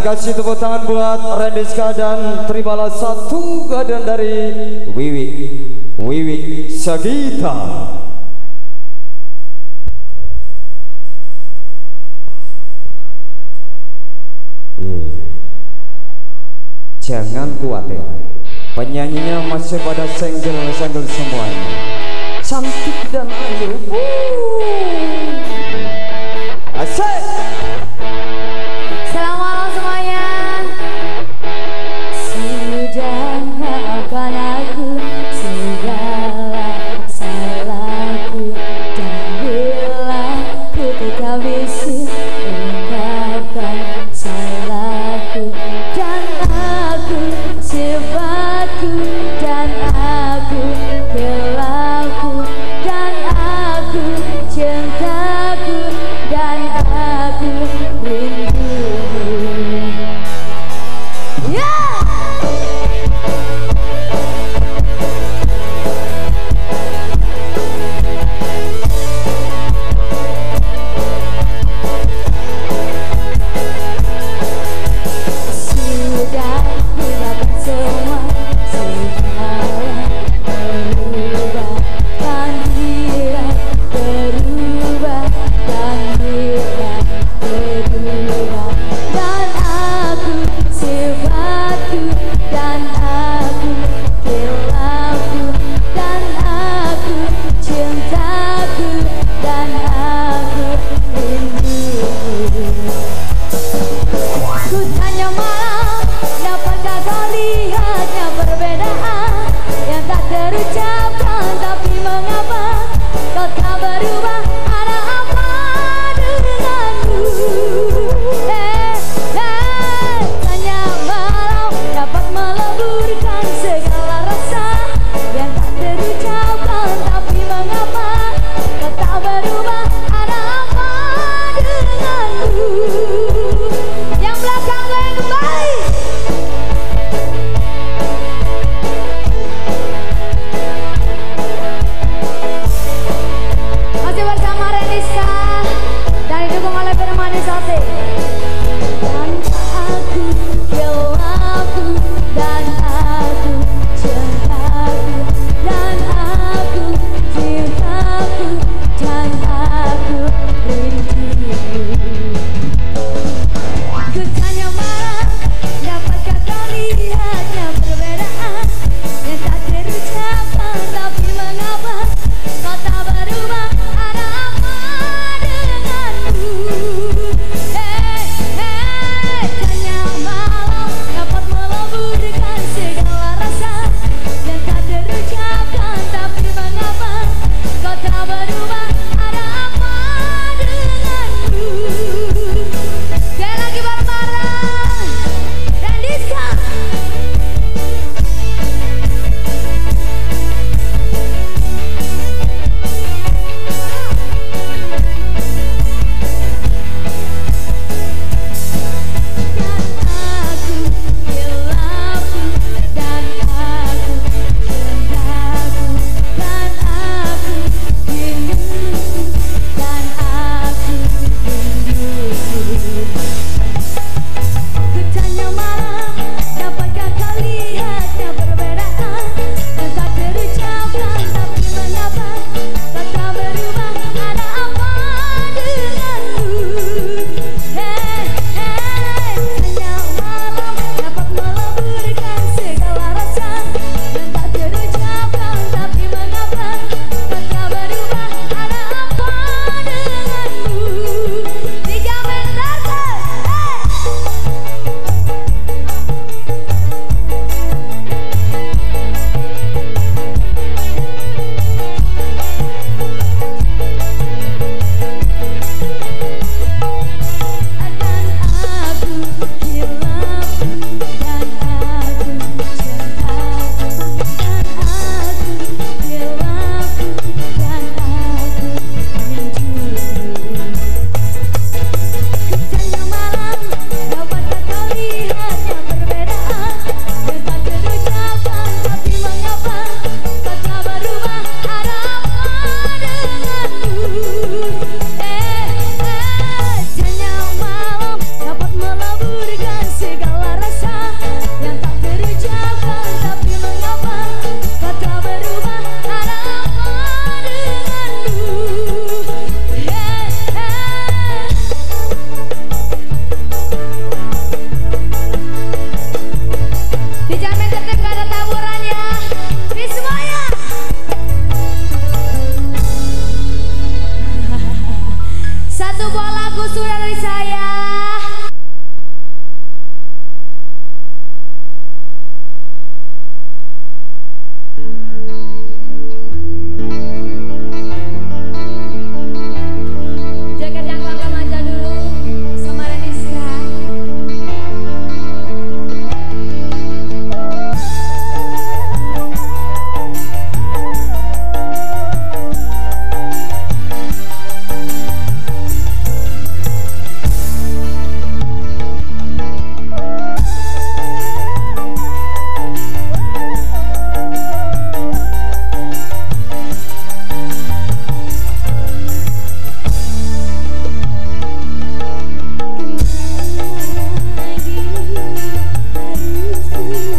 kasih tepuk tangan buat Rendiska dan terimalah satu keadaan dari Wiwi Wiwi Sagita. Hmm. Jangan khawatir penyanyinya masih pada single-single semuanya. Cantik dan ayu. Ooh.